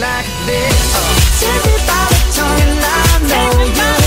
like this. Uh. Everybody talking, I know you.